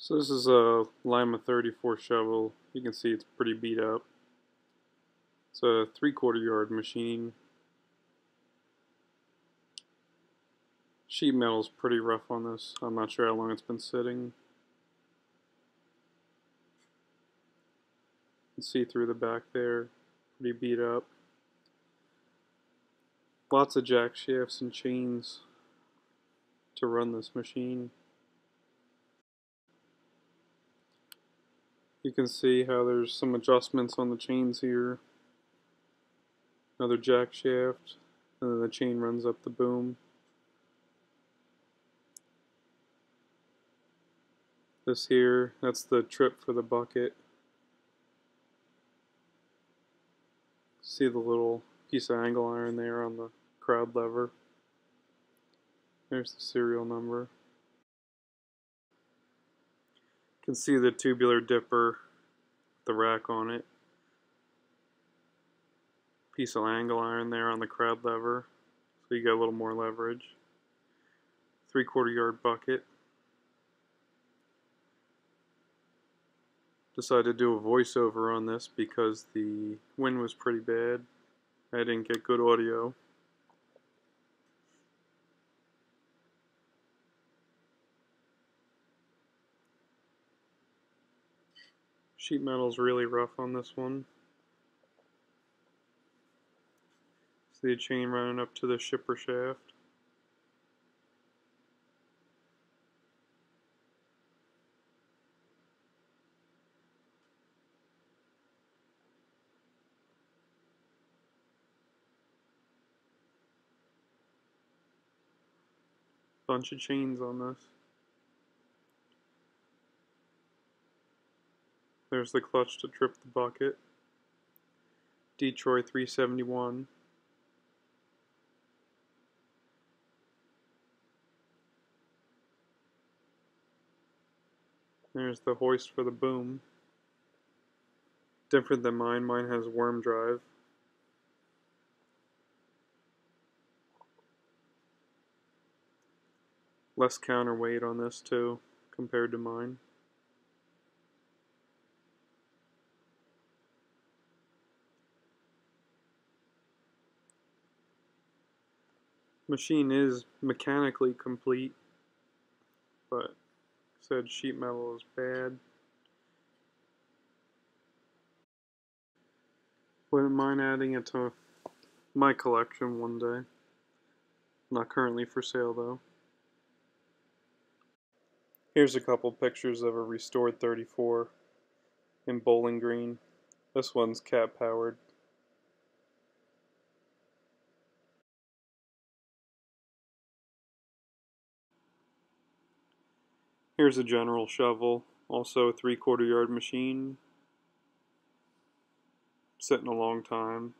So this is a Lima 34 shovel. You can see it's pretty beat up. It's a three quarter yard machine. Sheet metal's pretty rough on this. I'm not sure how long it's been sitting. You can see through the back there. Pretty beat up. Lots of jack shafts and chains to run this machine. You can see how there's some adjustments on the chains here. Another jack shaft, and then the chain runs up the boom. This here, that's the trip for the bucket. See the little piece of angle iron there on the crowd lever. There's the serial number. Can see the tubular dipper, the rack on it. Piece of angle iron there on the crab lever, so you get a little more leverage. Three quarter yard bucket. Decided to do a voiceover on this because the wind was pretty bad. I didn't get good audio. Sheet metal's really rough on this one. See the chain running up to the shipper shaft. Bunch of chains on this. There's the clutch to trip the bucket. Detroit 371. There's the hoist for the boom. Different than mine, mine has worm drive. Less counterweight on this too, compared to mine. Machine is mechanically complete, but said sheet metal is bad. Wouldn't mind adding it to my collection one day. Not currently for sale though. Here's a couple pictures of a restored 34 in Bowling Green. This one's cat powered. Here's a general shovel, also a three quarter yard machine. Sitting a long time.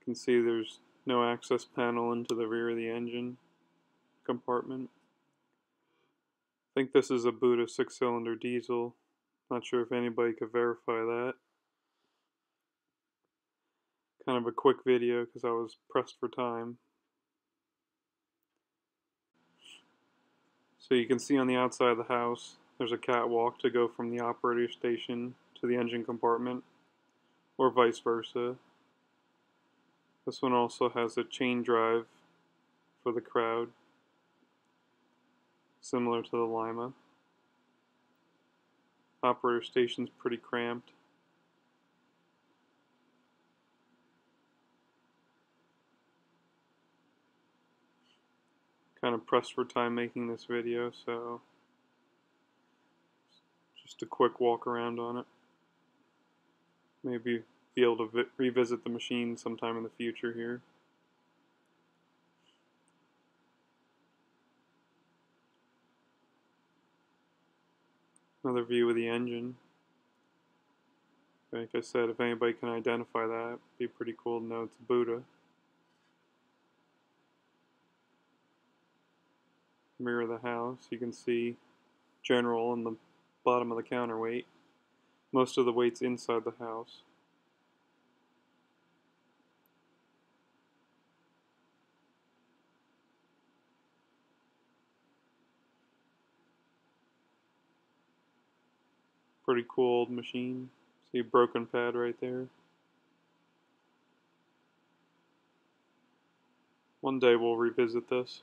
You can see there's no access panel into the rear of the engine compartment. I think this is a Buda six cylinder diesel. Not sure if anybody could verify that. Kind of a quick video because I was pressed for time. So you can see on the outside of the house, there's a catwalk to go from the operator station to the engine compartment, or vice versa. This one also has a chain drive for the crowd, similar to the Lima. Operator station's pretty cramped. Kind of pressed for time making this video, so just a quick walk around on it. Maybe be able to revisit the machine sometime in the future here. Another view of the engine. Like I said, if anybody can identify that, it'd be pretty cool to know it's Buda. Mirror of the house. You can see general in the bottom of the counterweight. Most of the weight's inside the house. Pretty cool old machine. See a broken pad right there. One day we'll revisit this.